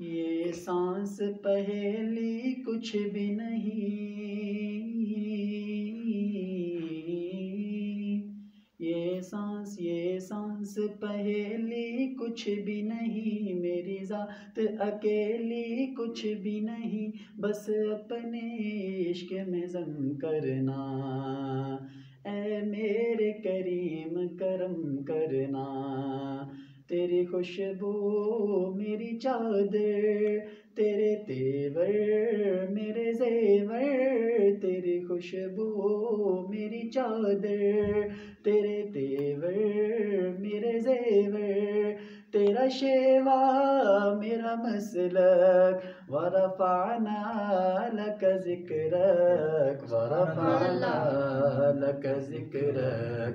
یہ سانس پہلی کچھ بھی نہیں۔ یہ سانس یہ سانس پہلی کچھ بھی نہیں۔ میری ذات اکیلی کچھ بھی نہیں۔ بس اپنے عشق میں زم کرنا۔ اے میرے کریم، کرم کرنا۔ تیری خوشبو میری چادر تیرے تیور میرے زیور تیری خوشبو میری چادر۔ كل ميرا مسلك ورفعنا لك ذكرك ورفعنا لك ذكرك.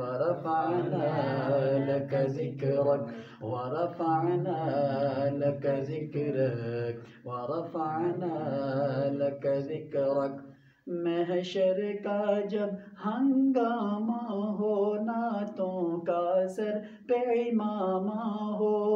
ورفعنا لك ذكرك ورفعنا لك ذكرك ورفعنا لك ذكرك. محشر کا جب ہنگامہ ہو، نعتوں کا سر پہ امامہ ہو۔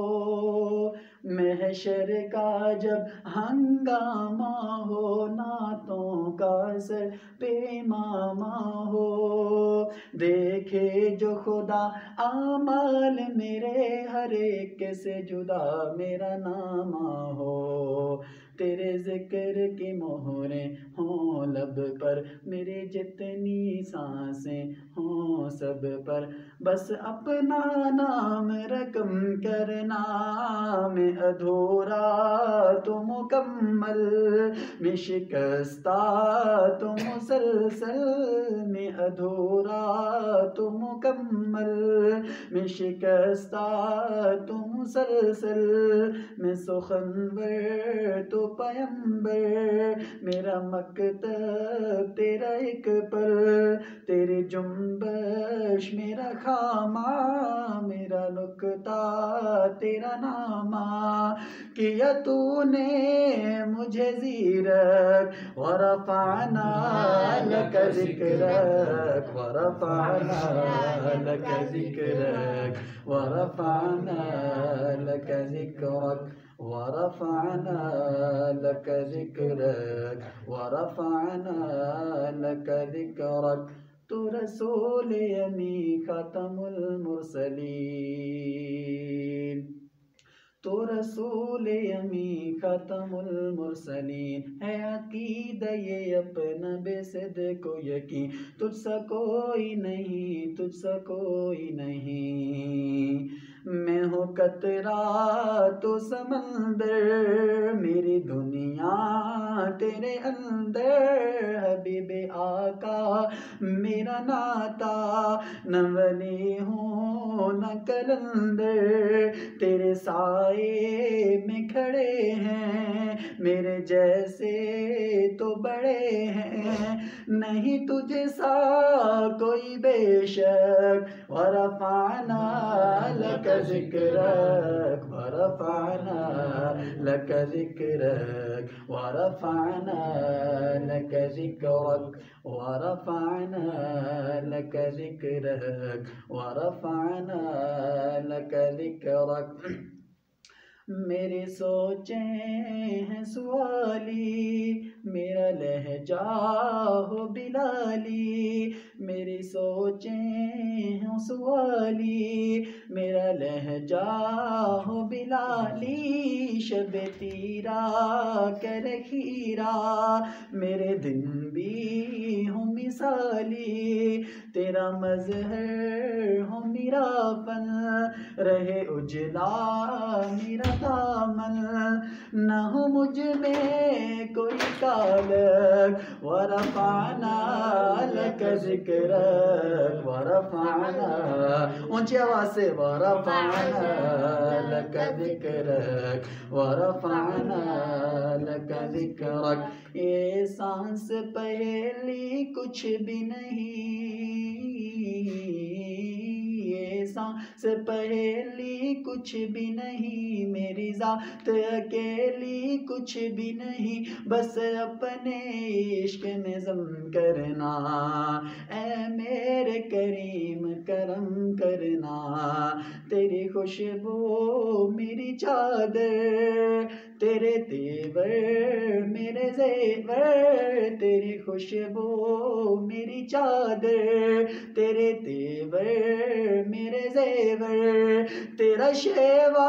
محشر کا جب ہنگامہ ہو، نعتوں کا سر پہ امامہ ہو۔ دیکھے جو خدا اعمال میرے، ہر ایک سے جدا میرا نامہ ہو۔ تیرے ذکر کی مہریں ہوں لب پر میری جتنی سانسیں ہوں سب پر۔ بس اپنا نام رقم کرنا، میں ادھورا تو مکمل، میں شکستہ تو مسلسل، میں ادھورا تو مکمل، میں شکستہ تو مسلسل، میں سخنور تو پیمبر میرا مکتب تیرا ایک پر تیری جنبش، میرا خامہ، میرا نکتا تیرا نامہ، کیا تو نے مجھے زیرک، ورفعنا لک ذکرک، ورفعنا لک ذکرک، ورفعنا لک ذکرک۔ ورفعنا لك ذكرك، ورفعنا لك ذكرك. تو رسول یعنی یمی ختم المرسلین. تو رسول یعنی یمی ختم المرسلین. ہے عقیدہ یہ اپنا بے صد کو یقین. تجھ سا کوئی نہیں، تجھ سا کوئی نہیں. میں ہوں قطرہ تو سمندر، میری دنیا تیرے اندر، حبیب آقا، میرا ناتا، نہ ولی ہوں، نہ کلندر، تیرے سائے میں کھڑے ہیں، میرے جیسے تو بڑے ہیں، نہیں تجھے سا کوئی بے شک، ورفعنا لک ذكرك ورفعنا لك ذكرك ورفعنا لك ذكرك ورفعنا لك ذكرك ورفعنا لك ذكرك. میری سوچیں ہیں سوالی، میرا لہجہ ہو بلالی میری سوچیں ہیں سوالی، میرا لہجہ ہو بلالی، شب تیرا کر کھیرا میرے دن بھی مثالی تیرا مظہر ہو میرا فن، رہے اجلا میرا دامن۔ نہ ہو مجھ میں کوئی کالک ورفعنا لک ذکرک، ورفعنا، اونچی آواز سے، ورفعنا لک ذکرک، ورفعنا لک ذکرک۔ یہ سانس پہلی کچھ کچھ بھی نہیں۔ یہ سانس پہلی کچھ بھی نہیں، میری ذات اکیلی کچھ بھی نہیں۔ بس اپنے عشق میں ضم کرنا، اے میرے کریم کرم کرنا۔ تیری خوشبو میری چادر تیرے تیور میرے زیور تیری خوشبو میری چادر تیرے تیور میرے زیور تیرا شیوا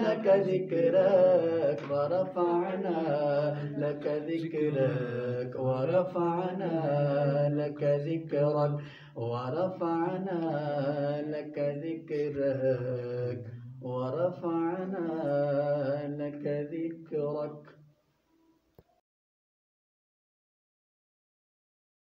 لك ذكرك ورفعنا لك ذكرك ورفعنا لك ذكرك ورفعنا لك ذكرك